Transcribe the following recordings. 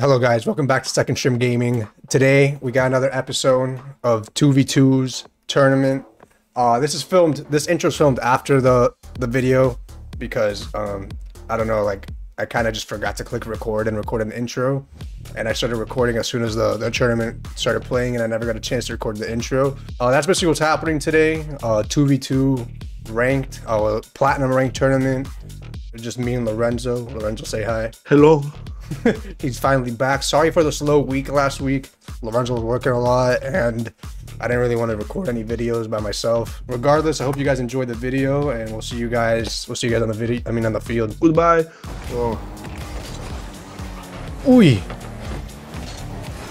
Hello guys, welcome back to Second String Gaming. Today we got another episode of 2v2's tournament. Uh this is filmed this intro's filmed after the the video because um I don't know like I kind of just forgot to click record and record an intro and I started recording as soon as the, the tournament started playing and I never got a chance to record the intro. Uh that's basically what's happening today. Uh 2v2 ranked uh platinum ranked tournament. Just me and Lorenzo. Lorenzo say hi. Hello. He's finally back. Sorry for the slow week last week. Lorenzo was working a lot and I didn't really want to record any videos by myself. Regardless, I hope you guys enjoyed the video and we'll see you guys we'll see you guys on the video I mean on the field. Goodbye. Oh, Ooh.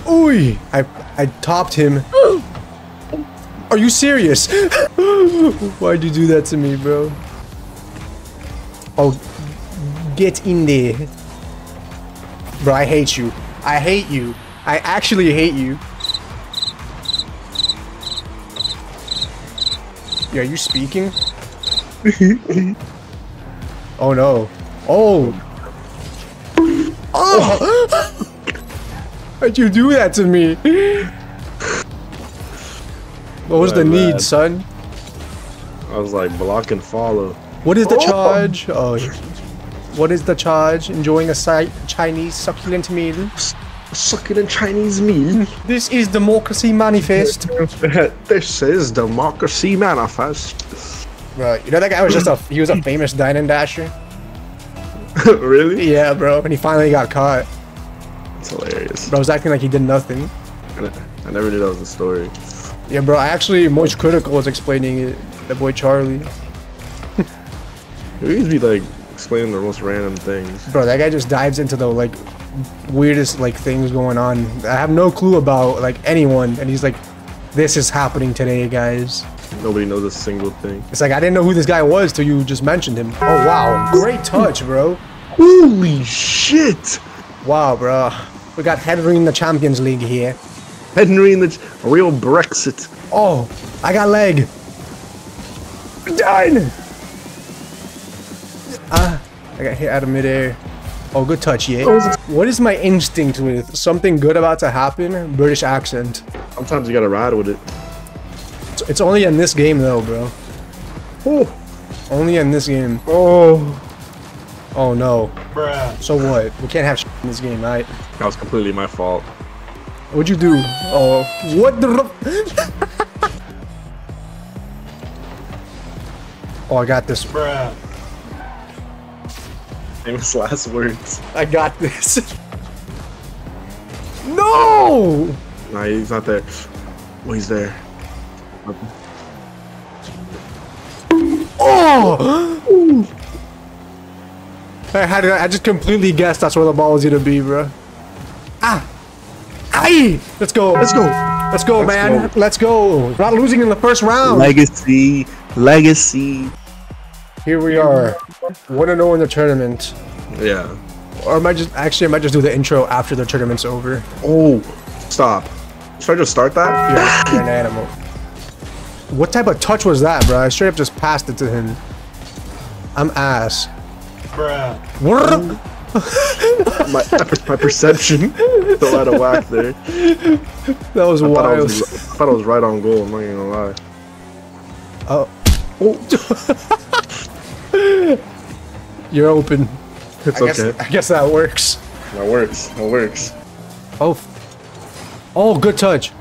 Ooh. I I topped him. Are you serious? Why'd you do that to me, bro? Oh, get in there. Bro, I hate you. I hate you. I actually hate you. Yeah, are you speaking? oh no. Oh. Oh! oh. Why'd you do that to me? What was the need, son? I was like block and follow. What is the Oh! charge? Oh, what is the charge? Enjoying a Chinese succulent meal? Succulent Chinese meal. This is democracy manifest. this is democracy manifest. Bro, you know that guy was just a he was a famous dine and dasher. really? Yeah, bro. And he finally got caught. It's hilarious. Bro was acting like he did nothing. I never knew that was a story. Yeah, bro. I actually Moist Critical was explaining it. The boy Charlie. We used to be like explaining the most random things. Bro, that guy just dives into the like weirdest like things going on. I have no clue about like anyone, and he's like, "This is happening today, guys." Nobody knows a single thing. It's like I didn't know who this guy was till you just mentioned him. Oh wow, great touch, bro. Holy shit! Wow, bro. We got Henry in the Champions League here. Henry in the real Brexit. Oh, I got leg. Done. Ah, I got hit out of midair. Oh, good touch, yeah. What is my instinct with something good about to happen? British accent. Sometimes you gotta ride with it. It's, it's only in this game though, bro. Oh, Only in this game. oh. Oh no. Bruh. So what? We can't have in this game, right? That was completely my fault. What'd you do? Oh, what the? oh, I got this. Famous last words. I got this. no! Nah, he's not there. Oh, he's there. Oh! I had I just completely guessed that's where the ball was gonna be, bro. Ah! Aye! Let's go. Let's go. Let's go, Let's man. go. Let's go. We're not losing in the first round. Legacy, legacy. Here we are. 1 0 in the tournament. Yeah. Or I might just actually I might just do the intro after the tournament's over. Oh, stop. Should I just start that? You're, you're an animal. What type of touch was that, bro? I straight up just passed it to him. I'm ass. Bruh. my, my perception still out of whack there. That was I thought I wild. was, I thought I was right on goal. I'm not even gonna lie. Oh. oh. You're open. It's I guess, okay. I guess that works. That works. That works. Oh. Oh, good touch.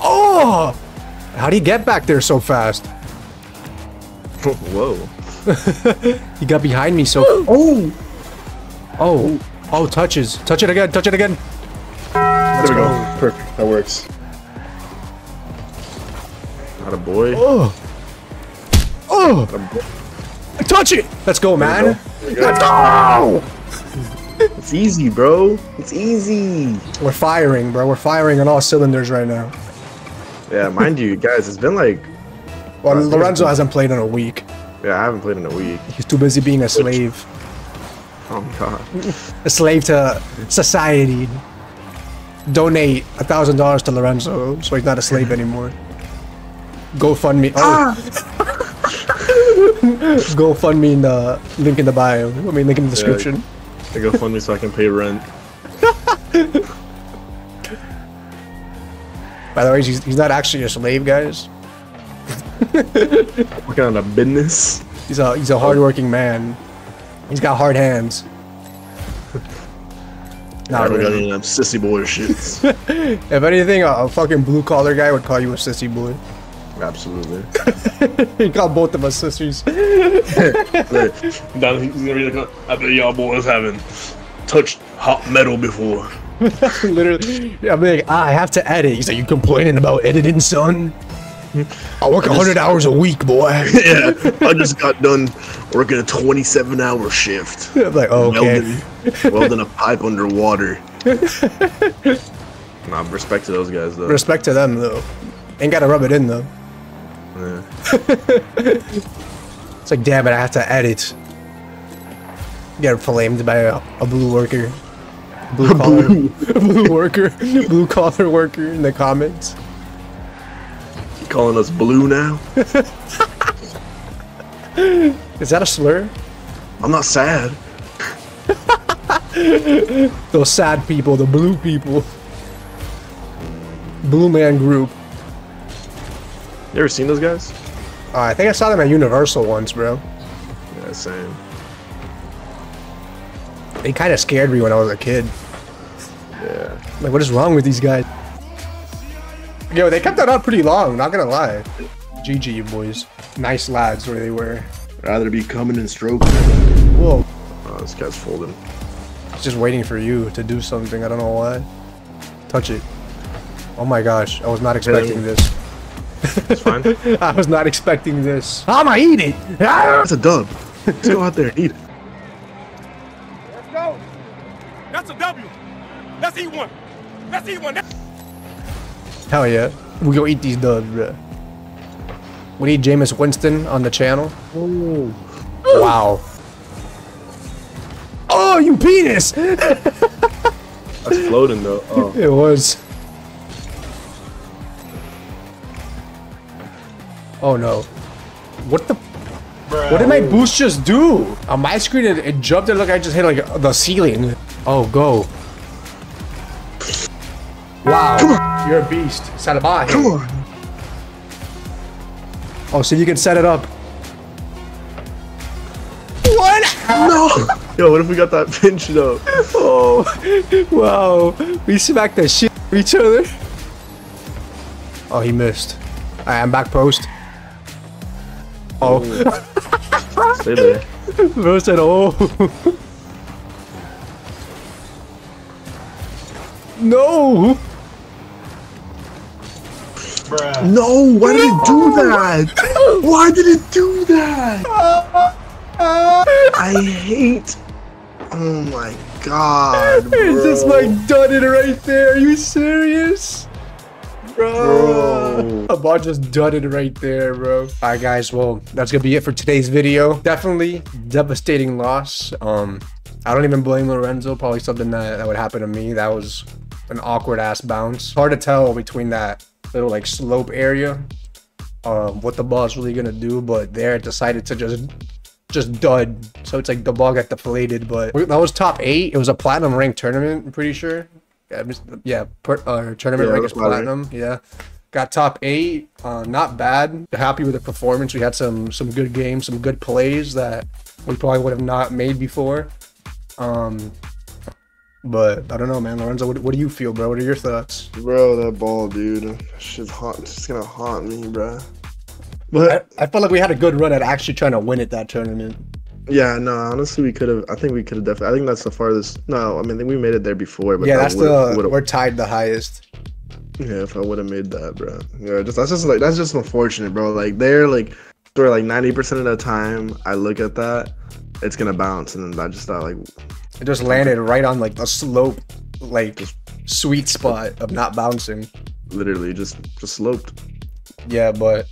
Oh! How'd he get back there so fast? Whoa. He got behind me so. Oh. Oh. Oh, touches. Touch it again. Touch it again. There we go. Perfect. That works. Not a boy. Oh. Oh. Not. Touch it. Let's go, man. go. Go. Let's go. It's easy, bro. It's easy. We're firing, bro. We're firing on all cylinders right now. Yeah, mind you, guys, it's been like, Well, Uh, Lorenzo hasn't played in a week. yeah, I haven't played in a week. He's too busy being a slave. Oh my god. A slave to society. Donate a thousand dollars to Lorenzo so he's not a slave anymore. GoFundMe. Oh. GoFundMe in the link in the bio. I mean, link in the description. They go fund me so I can pay rent. By the way, he's, he's not actually a slave, guys. Working on a business. He's a he's a hardworking man. He's got hard hands. I Not don't got really. any of them sissy boy shits. If anything, a, a fucking blue collar guy would call you a sissy boy. Absolutely. he got both of us sisters. Down, he's gonna be like, I bet y'all boys haven't touched hot metal before. Literally, yeah, I'm like, ah, I have to edit. He's like, you complaining about editing, son? I work hundred hours a week, boy. yeah, I just got done working a 27 hour shift. I'm like, oh, okay. Welding, welding a pipe underwater. nah, respect to those guys though. Respect to them though. Ain't gotta rub it in though. Yeah. It's like, damn it, I have to edit. Get flamed by a, a blue worker. Blue collar, blue worker, blue collar worker in the comments. Calling us blue now? Is that a slur? I'm not sad. Those sad people, the blue people. Blue Man Group. You ever seen those guys? Uh, I think I saw them at Universal once, bro. Yeah, same. They kind of scared me when I was a kid. Yeah. Like, what is wrong with these guys? Yo, they kept that up pretty long, not gonna lie. GG, you boys. Nice lads where they were. Rather be coming and stroking. Whoa. Oh, this guy's folding. It's just waiting for you to do something. I don't know why. Touch it. Oh my gosh, I was not expecting this. It's fine. I was not expecting this. I'ma eat it! That's a dub. Let's go out there and eat it. Let's go. That's a W. Let's eat one. Let's eat one. Hell yeah. We go eat these dubs, bro. We need Jameis Winston on the channel. Oh Wow. Oh, you penis! That's floating though. Oh. It was. Oh no. What the? What did my boost just do? On my screen, it, it jumped and look, I just hit like the ceiling. Oh, go. Wow. You're a beast. Salabahi. Come on. Oh, so you can set it up. What? No. Yo, what if we got that pinch though? Oh, wow. We smacked the shit of each other. Oh, he missed. Alright, I'm back post. Oh, Stay there. bro said, oh. no. No, why did it do that? Why did it do that? I hate. Oh my god. It's just bro. like done it right there. Are you serious? Bro. Bro. Abad just it right there, bro. Alright guys, well, that's gonna be it for today's video. Definitely devastating loss. Um, I don't even blame Lorenzo. Probably something that, that would happen to me. That was an awkward ass bounce. Hard to tell between that little like slope area um, what the ball's really gonna do, but there it decided to just just dud. So it's like the ball got deflated, but that was top eight. It was a platinum ranked tournament. I'm pretty sure. Yeah, yeah, per, uh, tournament Yeah, rank is platinum. platinum. Yeah, got top eight. Uh, not bad. Happy with the performance. We had some some good games, some good plays that we probably would have not made before. Um, but I don't know, man. Lorenzo, what, what do you feel, bro? What are your thoughts? Bro, that ball, dude. Shit's hot. It's gonna haunt me, bro. But I, I felt like we had a good run at actually trying to win it that tournament. Yeah, no, honestly, we could have. I think we could have definitely. I think that's the farthest. No, I mean, I think we made it there before. But yeah, that that's the would've- we're tied the highest. Yeah, if I would have made that, bro. Yeah, just that's just like that's just unfortunate, bro. Like they're like, sort like ninety percent of the time, I look at that, it's gonna bounce, and then I just thought like, It just landed right on like a slope, like sweet spot of not bouncing. literally just just sloped. Yeah, but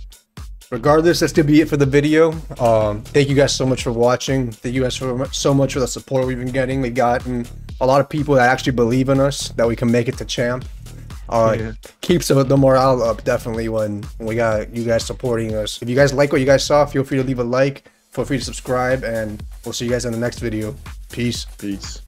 regardless, that's gonna be it for the video. Um, thank you guys so much for watching. Thank you guys so much, so much for the support we've been getting. We've gotten a lot of people that actually believe in us that we can make it to champ. Uh, Yeah. keeps the, the morale up definitely when we got you guys supporting us. If you guys like what you guys saw, feel free to leave a like. Feel free to subscribe, and we'll see you guys in the next video. Peace. Peace.